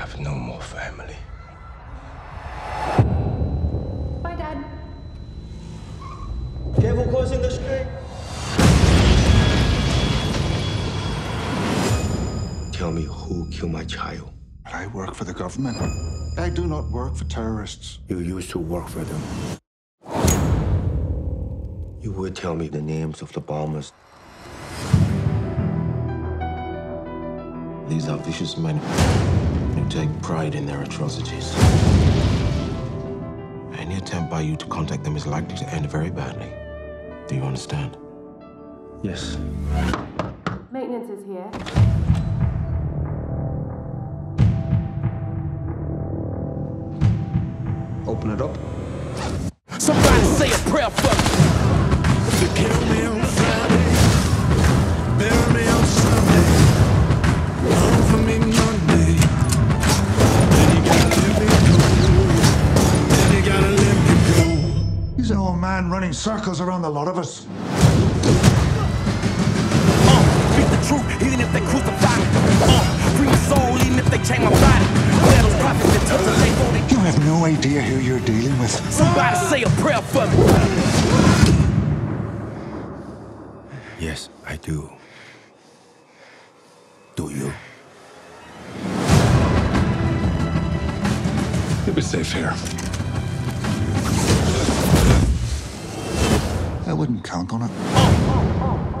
our family. Bye, Dad. Careful crossing the street. Tell me who killed my child. I work for the government. I do not work for terrorists. You used to work for them. You would tell me the names of the bombers. These are vicious men who take pride in their atrocities. Any attempt by you to contact them is likely to end very badly. Do you understand? Yes. Maintenance is here. Open it up. Somebody say a prayer for He's an old man running circles around the lot of us. Uh, speak the truth, even if they crucify me. Uh, free my soul, even if they chain my body. Let prophets that touch the label, You have no idea who you're dealing with. Somebody say a prayer for me. Yes, I do. Do you? You'll be safe here. I wouldn't count on it.